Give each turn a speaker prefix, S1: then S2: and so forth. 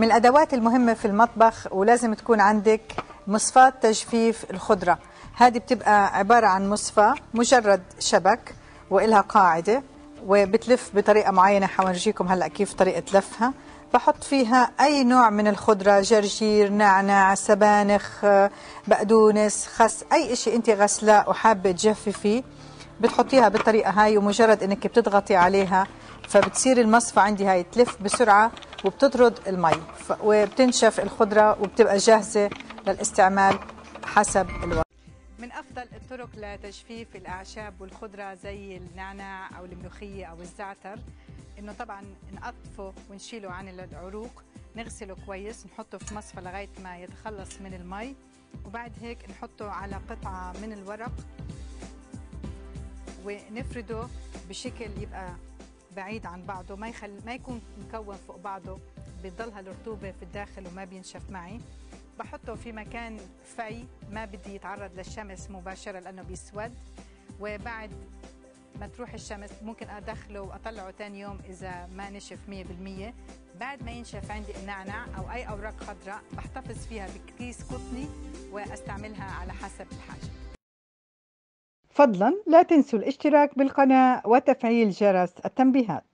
S1: من الأدوات المهمة في المطبخ ولازم تكون عندك مصفاة تجفيف الخضرة. هذه بتبقى عبارة عن مصفى مجرد شبك وإلها قاعدة وبتلف بطريقة معينة. حورجيكم هلأ كيف طريقة لفها. بحط فيها أي نوع من الخضرة جرجير نعناع سبانخ بقدونس خس أي شيء أنت غسلاه وحابة تجففيه بتحطيها بالطريقة هاي. ومجرد إنك بتضغطي عليها فبتصير المصفى عندي هاي تلف بسرعة وبتطرد المي. وبتنشف الخضرة وبتبقى جاهزة للاستعمال حسب الوقت. من أفضل الطرق لتجفيف الأعشاب والخضرة زي النعناع أو الملوخية أو الزعتر إنه طبعا نقطفه ونشيله عن العروق نغسله كويس نحطه في مصفى لغاية ما يتخلص من المي وبعد هيك نحطه على قطعة من الورق ونفرده بشكل يبقى بعيد عن بعضه ما يخل ما يكون مكون فوق بعضه بتضلها الرطوبة في الداخل وما بينشف معي. بحطه في مكان في ما بدي يتعرض للشمس مباشرة لأنه بيسود. وبعد ما تروح الشمس ممكن أدخله وأطلعه ثاني يوم إذا ما نشف 100% بعد ما ينشف عندي النعنع أو أي أوراق خضراء بحتفظ فيها بكيس قطني وأستعملها على حسب الحاجة. فضلا لا تنسوا الاشتراك بالقناة وتفعيل جرس التنبيهات.